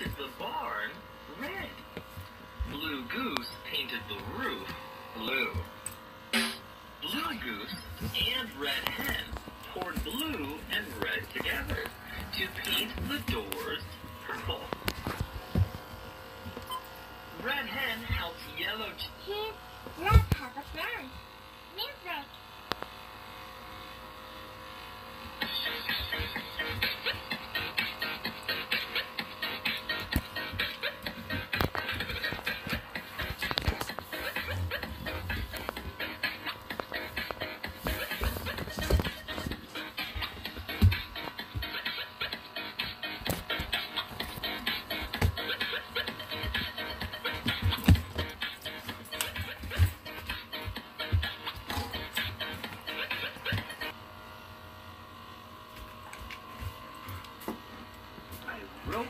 painted the barn red. Blue Goose painted the roof blue. Blue Goose and Red Hen poured blue and red together to paint the doors purple. Red Hen helped Yellow rope.